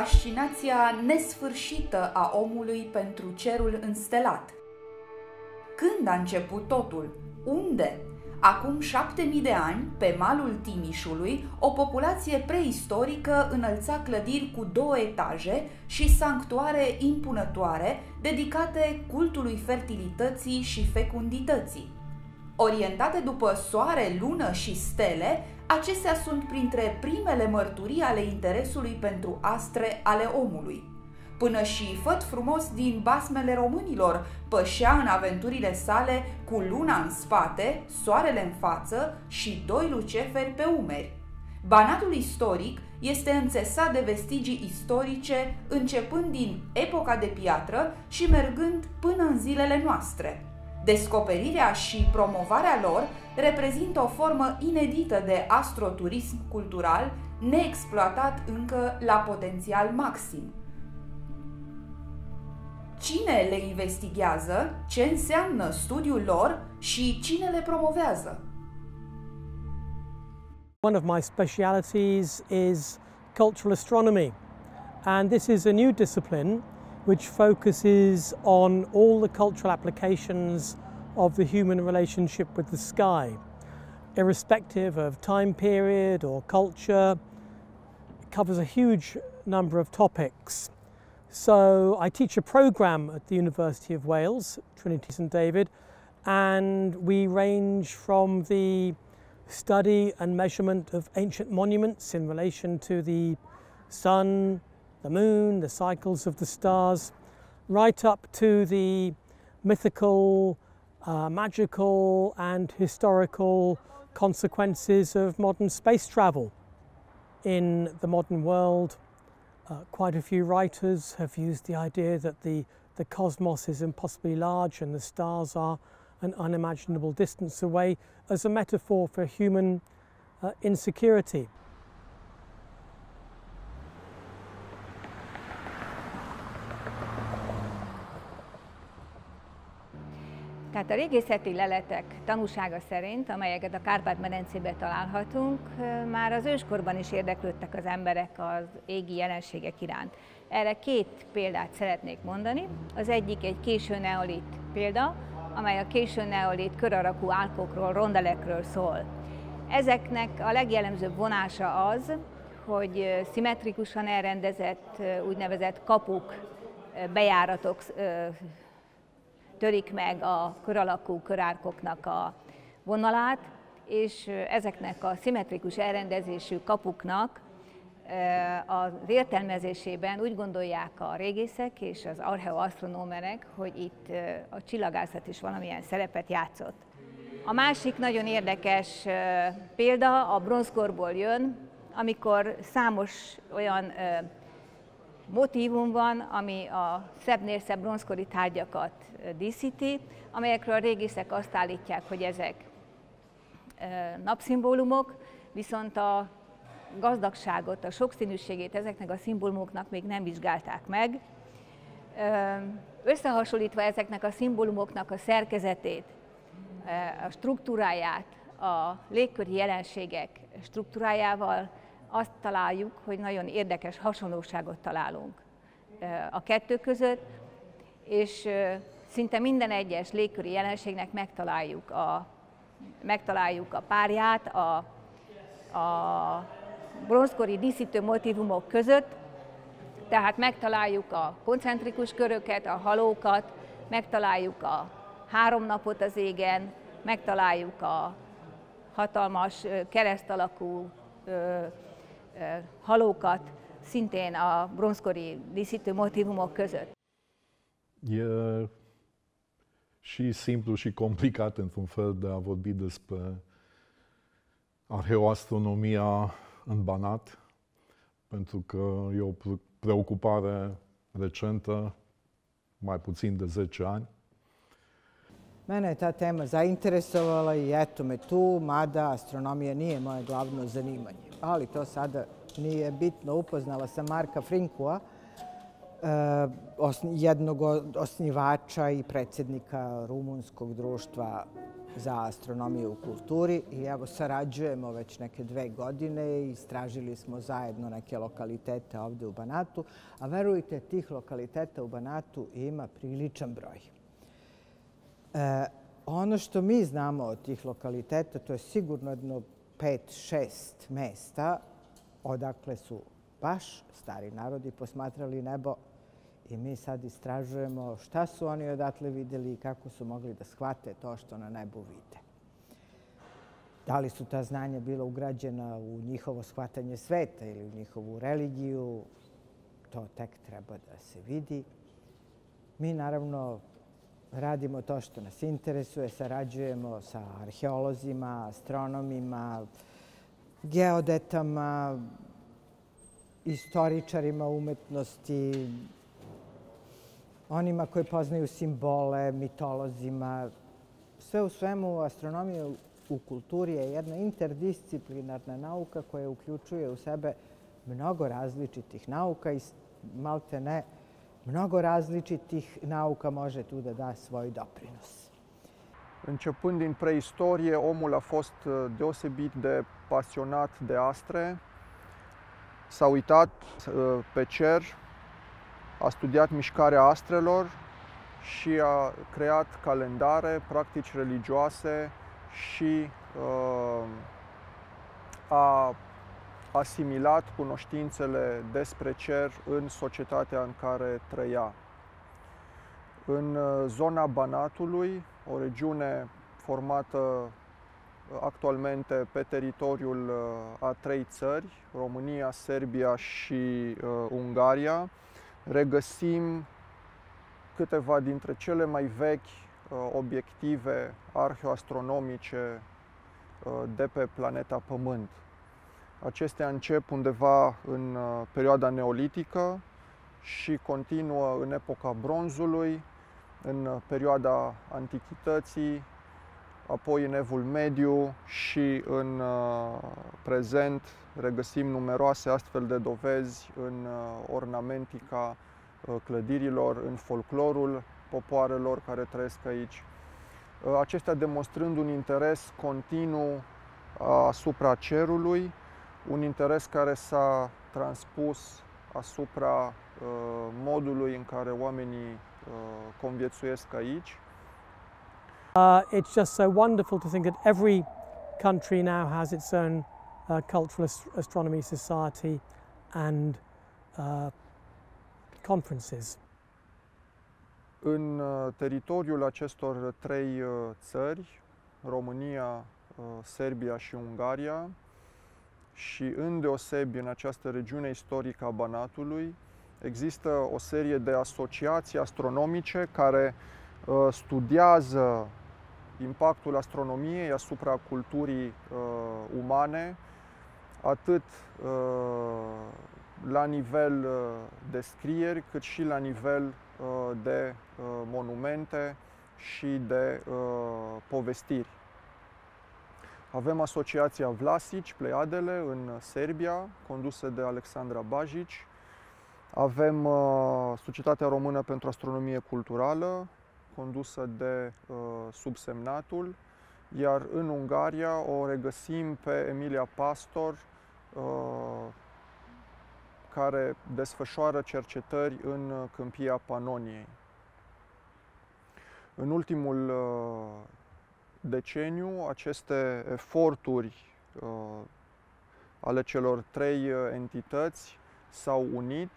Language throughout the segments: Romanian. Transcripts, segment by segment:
fascinația nesfârșită a omului pentru cerul înstelat. Când a început totul? Unde? Acum șapte mii de ani, pe malul Timișului, o populație preistorică înălța clădiri cu două etaje și sanctuare impunătoare dedicate cultului fertilității și fecundității. Orientate după soare, lună și stele, acestea sunt printre primele mărturii ale interesului pentru astre ale omului. Până și făt frumos din basmele românilor pășea în aventurile sale cu luna în spate, soarele în față și doi luceferi pe umeri. Banatul istoric este înțesat de vestigii istorice începând din epoca de piatră și mergând până în zilele noastre. Descoperirea și promovarea lor reprezintă o formă inedită de astroturism cultural neexploatat încă la potențial maxim. Cine le investigează, ce înseamnă studiul lor și cine le promovează? One of my specialities is cultural astronomy and this is a new discipline which focuses on all the cultural applications of the human relationship with the sky, irrespective of time period or culture. It covers a huge number of topics. So I teach a program at the University of Wales, Trinity St David, and we range from the study and measurement of ancient monuments in relation to the sun, the moon, the cycles of the stars, right up to the mythical, uh, magical and historical consequences of modern space travel. In the modern world, uh, quite a few writers have used the idea that the, the cosmos is impossibly large and the stars are an unimaginable distance away as a metaphor for human uh, insecurity. A régészeti leletek tanúsága szerint, amelyeket a Kárpát-medencében találhatunk, már az őskorban is érdeklődtek az emberek az égi jelenségek iránt. Erre két példát szeretnék mondani. Az egyik egy késő neolit példa, amely a késő neolit körarakú álkokról, rondelekről szól. Ezeknek a legjellemzőbb vonása az, hogy szimmetrikusan elrendezett úgynevezett kapuk, bejáratok törik meg a kör alakú körárkoknak a vonalát, és ezeknek a szimmetrikus elrendezésű kapuknak az értelmezésében úgy gondolják a régészek és az archeoasztronómerek, hogy itt a csillagászat is valamilyen szerepet játszott. A másik nagyon érdekes példa a bronzkorból jön, amikor számos olyan motívum van, ami a szebbnél szebb bronzkori tárgyakat díszíti, amelyekről a régészek azt állítják, hogy ezek napszimbólumok, viszont a gazdagságot, a sokszínűségét ezeknek a szimbólumoknak még nem vizsgálták meg. Összehasonlítva ezeknek a szimbólumoknak a szerkezetét, a struktúráját, a légköri jelenségek struktúrájával, azt találjuk, hogy nagyon érdekes hasonlóságot találunk a kettő között, és szinte minden egyes légköri jelenségnek megtaláljuk a, megtaláljuk a párját a, a bronzkori díszítő motivumok között, tehát megtaláljuk a koncentrikus köröket, a halókat, megtaláljuk a három napot az égen, megtaláljuk a hatalmas kereszt alakú halókat, szintén a bronzkori díszítő motivumok között. E și simplu și complicat într-un fel de a vorbi despre arheoastronomia în Banat, pentru că e o preocupare recentă, mai puțin de 10 ani. Mene je ta tema zainteresovala i eto me tu, mada astronomija nije moje glavno zanimanje. Ali to sada nije bitno. Upoznala sam Marka Frinkua, eh, jednog osnivača i predsjednika Rumunskog društva za astronomiju u kulturi i evo sarađujemo već neke dve godine i istražili smo zajedno neke lokalitete ovdje u Banatu, a verujte, tih lokaliteta u Banatu ima priličan broj. E, ono što mi znamo od tih lokaliteta, to je sigurno jedno pet, šest mesta odakle su baš stari narodi posmatrali nebo i mi sad istražujemo šta su oni odatle videli i kako su mogli da shvate to što na nebu vide. Da li su ta znanja bila ugrađena u njihovo shvatanje sveta ili u njihovu religiju, to tek treba da se vidi. Mi naravno radimo to što nas interesuje, sarađujemo sa arheolozima, astronomima, geodetama, istoričarima umetnosti, onima koji poznaju simbole, mitolozima. Sve u svemu, astronomija u kulturi je jedna interdisciplinarna nauka koja uključuje u sebe mnogo različitih nauka i malte ne mnogo različitih nauka može tu da da svoj doprinos. Începând din preistorie, omul a fost uh, deosebit de pasionat de astre. S-a uitat uh, pe cer, a studiat mișcarea astrelor și a creat calendare, practici religioase și uh, a asimilat cunoștințele despre cer în societatea în care trăia. În uh, zona Banatului, o regiune formată uh, actualmente pe teritoriul uh, a trei țări, România, Serbia și uh, Ungaria, regăsim câteva dintre cele mai vechi uh, obiective arheoastronomice uh, de pe planeta Pământ. Acestea încep undeva în uh, perioada neolitică și continuă în epoca bronzului, în perioada antichității, apoi în evul mediu și în prezent regăsim numeroase astfel de dovezi în ornamentica clădirilor, în folclorul popoarelor care trăiesc aici. Acestea demonstrând un interes continuu asupra cerului, un interes care s-a transpus asupra modului în care oamenii conviețuiesc aici. Uh, it's just so wonderful to think that every country now has its own uh, cultural ast astronomy society and uh, conferences. În uh, teritoriul acestor trei uh, țări, România, uh, Serbia și Ungaria, și îndeosebi în această regiune istorică a Banatului, există o serie de asociații astronomice care studiază impactul astronomiei asupra culturii uh, umane, atât uh, la nivel uh, de scrieri, cât și la nivel uh, de uh, monumente și de uh, povestiri. Avem Asociația Vlasici, Pleiadele, în Serbia, condusă de Alexandra Bajici. Avem uh, Societatea Română pentru Astronomie Culturală, condusă de uh, subsemnatul, iar în Ungaria o regăsim pe Emilia Pastor, uh, care desfășoară cercetări în câmpia Panoniei. În ultimul uh, deceniu, aceste eforturi uh, ale celor trei uh, entități s-au unit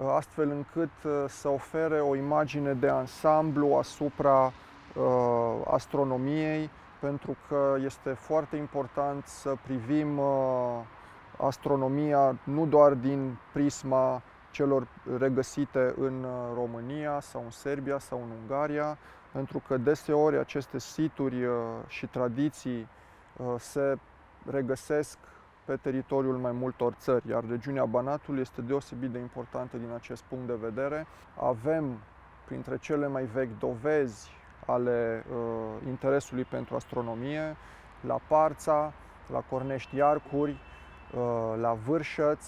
Uh, astfel încât uh, să ofere o imagine de ansamblu asupra uh, astronomiei, pentru că este foarte important să privim astronomia nu doar din prisma celor regăsite în România sau în Serbia sau în Ungaria, pentru că deseori aceste situri și tradiții se regăsesc pe teritoriul mai multor țări, iar regiunea Banatului este deosebit de importantă din acest punct de vedere. Avem printre cele mai vechi dovezi ale uh, interesului pentru astronomie la Parța, la Cornești Iarcuri, uh, la Vârșăț.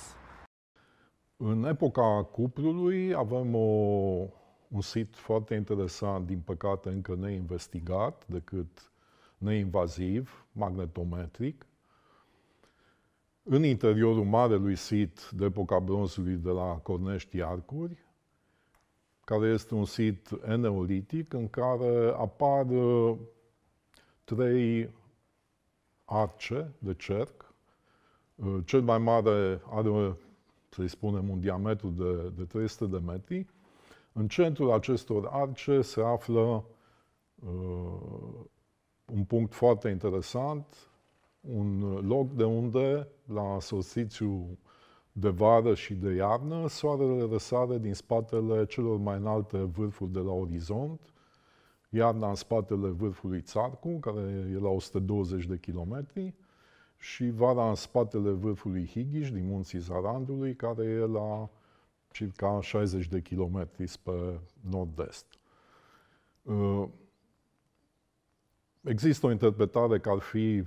În epoca cuprului avem o, un sit foarte interesant, din păcate încă neinvestigat, decât neinvaziv, magnetometric. În interiorul marelui sit de epoca bronzului de la Cornești Iarcuri, care este un sit eneolitic în care apar uh, trei arce de cerc. Uh, cel mai mare are, să-i spunem, un diametru de, de 300 de metri. În centrul acestor arce se află uh, un punct foarte interesant, un loc de unde, la solstițiu de vară și de iarnă, soarele răsare din spatele celor mai înalte vârfuri de la orizont, iarna în spatele vârfului Țarcu, care e la 120 de kilometri, și vara în spatele vârfului Highiș, din munții Zarandului, care e la circa 60 de kilometri spre nord-est. Uh, există o interpretare că ar fi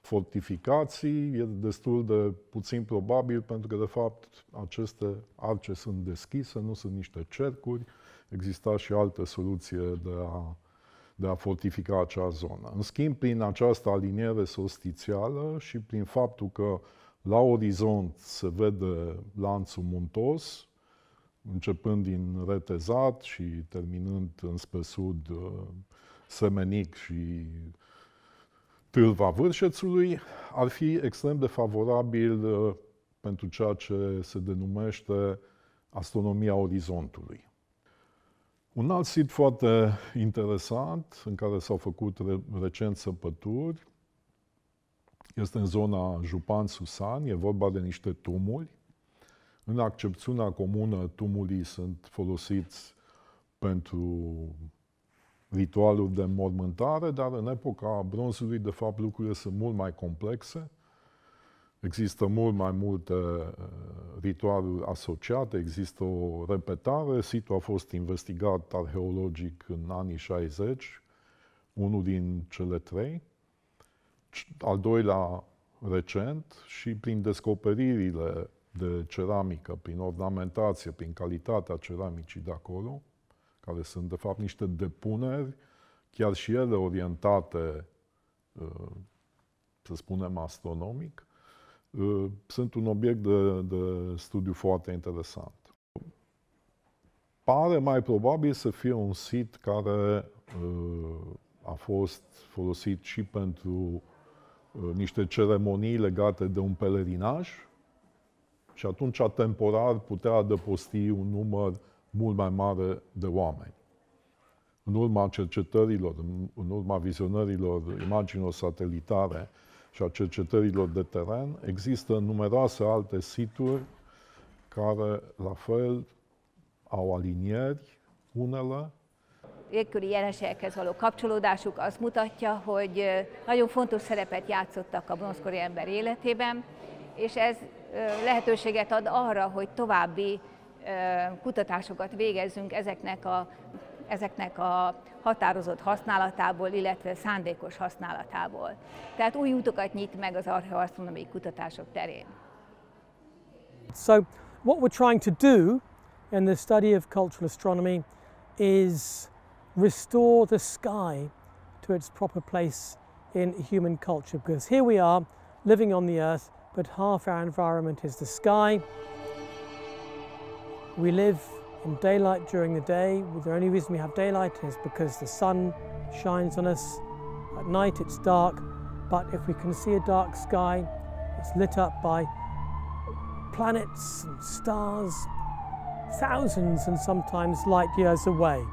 fortificații, e destul de puțin probabil pentru că, de fapt, aceste arce sunt deschise, nu sunt niște cercuri. Exista și altă soluție de a, de a fortifica acea zonă. În schimb, prin această aliniere solstițială și prin faptul că la orizont se vede lanțul muntos, începând din Retezat și terminând înspre sud uh, Semenic și tâlva vârșețului ar fi extrem de favorabil uh, pentru ceea ce se denumește astronomia orizontului. Un alt sit foarte interesant, în care s-au făcut recent săpături, este în zona Jupan-Susan, e vorba de niște tumuli. În accepțiunea comună, tumulii sunt folosiți pentru ritualuri de înmormântare, dar în epoca bronzului, de fapt, lucrurile sunt mult mai complexe. Există mult mai multe uh, ritualuri asociate, există o repetare. Situl a fost investigat arheologic în anii 60, unul din cele trei. Al doilea recent și prin descoperirile de ceramică, prin ornamentație, prin calitatea ceramicii de acolo, care sunt de fapt niște depuneri, chiar și ele orientate, uh, să spunem, astronomic, uh, sunt un obiect de, de studiu foarte interesant. Pare mai probabil să fie un sit care uh, a fost folosit și pentru niște ceremonii legate de un pelerinaj și atunci temporar putea adăposti un număr mult mai mare de oameni. În urma cercetărilor, în urma vizionărilor imaginilor satelitare și a cercetărilor de teren, există numeroase alte situri care, la fel, au alinieri, unele, légköri jelenségekhez való kapcsolódásuk azt mutatja, hogy nagyon fontos szerepet játszottak a bronzkori ember életében, és ez lehetőséget ad arra, hogy további kutatásokat végezzünk ezeknek a, ezeknek a határozott használatából, illetve szándékos használatából. Tehát új utakat nyit meg az archeoasztronómiai kutatások terén. So what we're trying to do in the study of cultural astronomy is restore the sky to its proper place in human culture because here we are living on the earth but half our environment is the sky We live in daylight during the day. The only reason we have daylight is because the sun shines on us. At night it's dark, but if we can see a dark sky, it's lit up by planets and stars, thousands and sometimes light years away.